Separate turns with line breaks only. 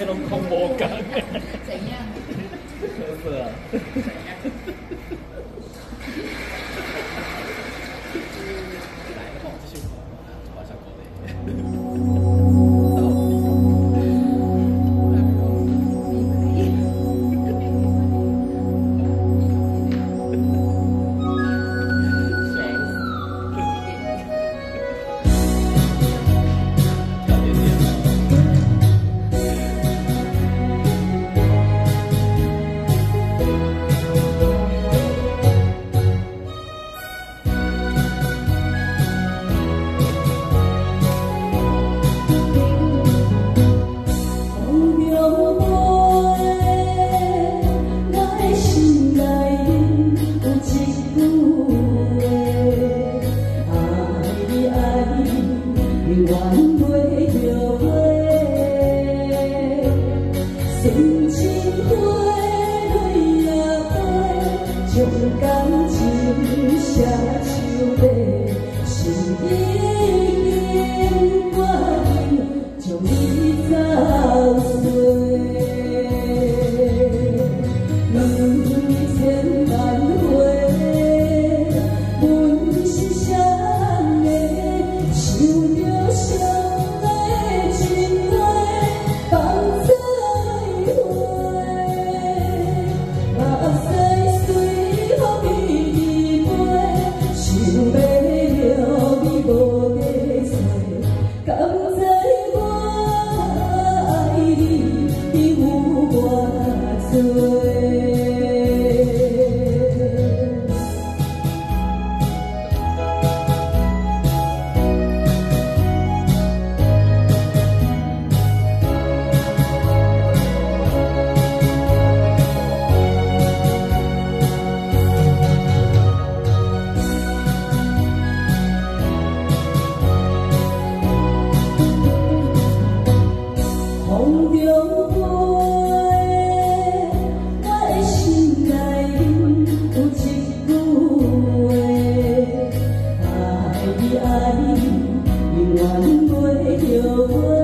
ขนมของโ怎样ทกั
我们 Oh. vì anh mình ngoan nuôi yêu thương